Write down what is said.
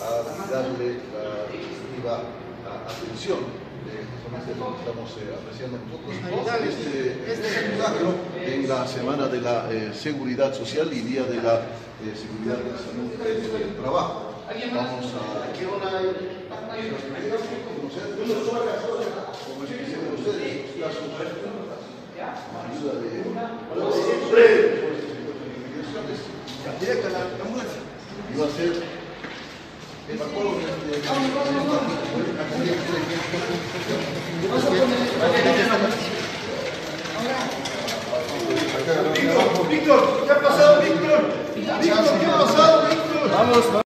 a darle la respectiva atención de este lo que estamos eh, apreciando nosotros este, eh, este simulacro en la semana de la eh, seguridad social y día de la eh, seguridad de la salud eh, del este trabajo. Vamos a... ¿A Como dicen ustedes, los casos ayuda de... Siempre... Iba a ser Víctor, ¿qué ha pasado, Víctor? Víctor, ¿qué ha pasado, Víctor? Vamos,